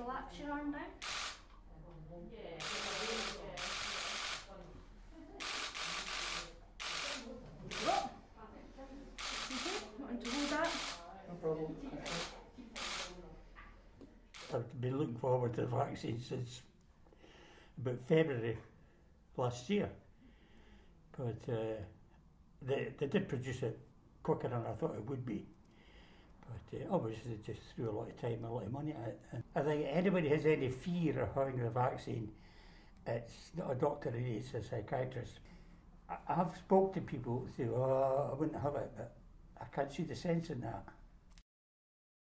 Relax your arm down. Oh. Okay, want to hold that? No problem. I've been looking forward to the vaccine since about February last year. But uh, they, they did produce it quicker than I thought it would be. Obviously, they just threw a lot of time and a lot of money at it. And I think anybody has any fear of having the vaccine, it's not a doctor, it is a psychiatrist. I, I've spoke to people who say, oh, I wouldn't have it, but I can't see the sense in that.